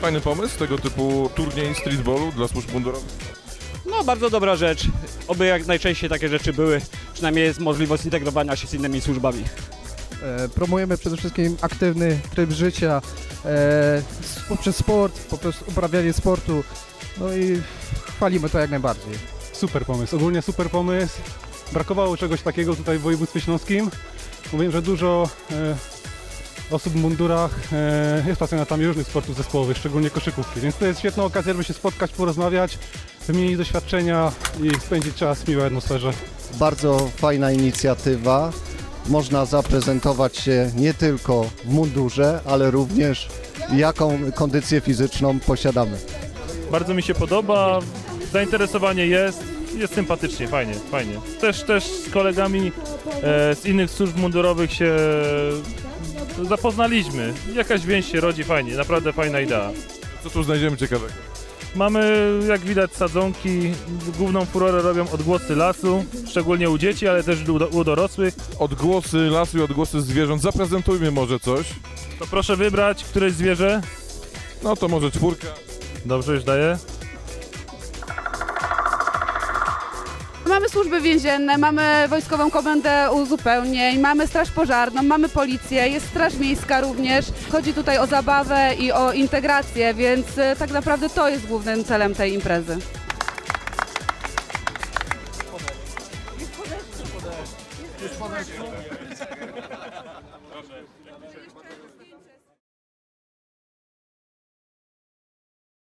Fajny pomysł, tego typu turniej streetballu dla służb mundurowych. No, bardzo dobra rzecz. Oby jak najczęściej takie rzeczy były. Przynajmniej jest możliwość zintegrowania się z innymi służbami. E, promujemy przede wszystkim aktywny tryb życia e, poprzez sport, poprzez uprawianie sportu. No i chwalimy to jak najbardziej. Super pomysł, ogólnie super pomysł. Brakowało czegoś takiego tutaj w województwie śląskim. Mówię, że dużo e, osób w mundurach e, jest pasjonatami różnych sportów zespołowych, szczególnie koszykówki, więc to jest świetna okazja, żeby się spotkać, porozmawiać, wymienić doświadczenia i spędzić czas w miłej atmosferze. Bardzo fajna inicjatywa. Można zaprezentować się nie tylko w mundurze, ale również jaką kondycję fizyczną posiadamy. Bardzo mi się podoba, zainteresowanie jest, jest sympatycznie, fajnie, fajnie. Też, też z kolegami e, z innych służb mundurowych się zapoznaliśmy. Jakaś więź się rodzi fajnie, naprawdę fajna idea. Co tu znajdziemy ciekawego? Mamy, jak widać, sadzonki. Główną furorę robią odgłosy lasu, szczególnie u dzieci, ale też u, do- u dorosłych. Odgłosy lasu i odgłosy zwierząt. Zaprezentujmy może coś. To proszę wybrać któreś zwierzę. No to może czwórka. Dobrze, już daję. Mamy służby więzienne, mamy wojskową komendę uzupełnień, mamy straż pożarną, mamy policję, jest straż miejska również. Chodzi tutaj o zabawę i o integrację, więc e, tak naprawdę to jest głównym celem tej imprezy.